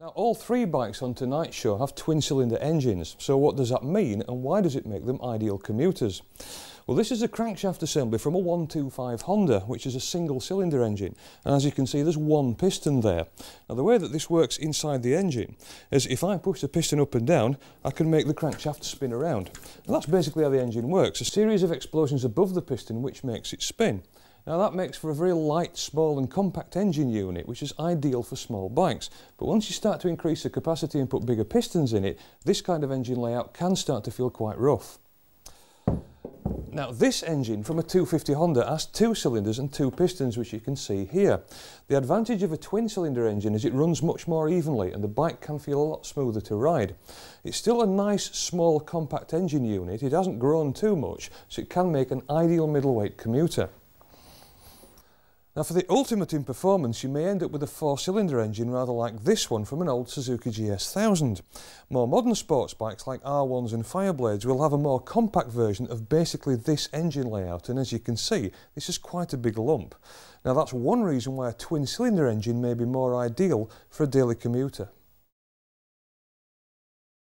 Now all three bikes on tonight's show have twin cylinder engines, so what does that mean and why does it make them ideal commuters? Well this is a crankshaft assembly from a 125 Honda which is a single cylinder engine and as you can see there's one piston there. Now the way that this works inside the engine is if I push the piston up and down I can make the crankshaft spin around and that's basically how the engine works, a series of explosions above the piston which makes it spin. Now that makes for a very light, small and compact engine unit which is ideal for small bikes. But once you start to increase the capacity and put bigger pistons in it, this kind of engine layout can start to feel quite rough. Now this engine from a 250 Honda has two cylinders and two pistons which you can see here. The advantage of a twin cylinder engine is it runs much more evenly and the bike can feel a lot smoother to ride. It's still a nice small compact engine unit, it hasn't grown too much so it can make an ideal middleweight commuter. Now for the ultimate in performance you may end up with a four-cylinder engine rather like this one from an old Suzuki GS1000. More modern sports bikes like R1s and Fireblades will have a more compact version of basically this engine layout and as you can see this is quite a big lump. Now that's one reason why a twin cylinder engine may be more ideal for a daily commuter.